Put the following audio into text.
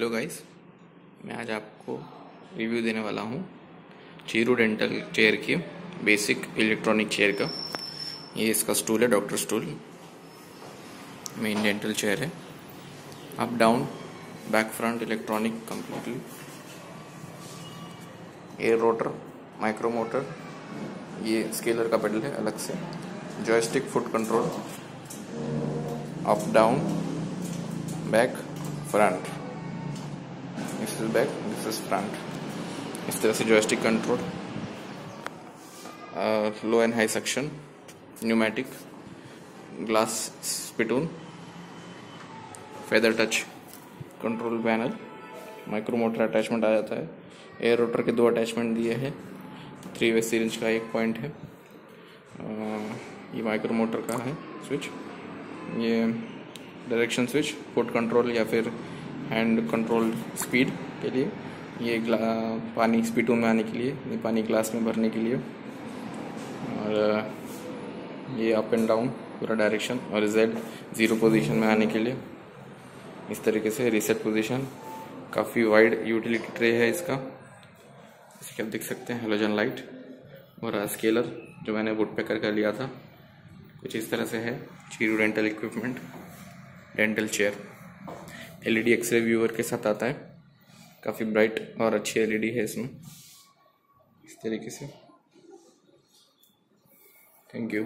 Hello guys मैं आज आपको रिव्यू देने वाला हूँ चीरू डेंटल चेयर की बेसिक इलेक्ट्रॉनिक चेयर का। ये इसका स्टूल है doctor stool main dental chair है। Up down back front electronic completely air rotor micro motor ये स्केलर का पेडल है, अलग से। Joystick foot control up down back front this is back this is front इस तरह से joystick control low and high section pneumatic glass spittoon feather touch control panel micro motor attachment आ जाता है। Air rotor के दो attachment दिए हैं। Three way syringe का एक पॉइंट है। ये माइक्रो मोटर का है। स्विच ये डायरेक्शन स्विच फुट कंट्रोल या फिर हैंड कंट्रोल स्पीड के लिए, ये पानी स्पीडों में आने के लिए, ये पानी ग्लास में भरने के लिए। और, ये अप एंड डाउन पूरा डायरेक्शन और जेड ज़ीरो पोजीशन में आने के लिए। इस तरीके से रिसेट पोजीशन काफ़ी वाइड यूटिलिटी ट्रे है इसका। जैसे आप देख सकते हैं हेलोजन लाइट और स्केलर जो मैंने वुड पैकर का लिया था। कुछ इस तरह से है। Chiru dental equipment dental chair LED x ray viewer के साथ आता है। काफ़ी ब्राइट और अच्छी एलईडी है इसमें। इस तरीके से। Thank you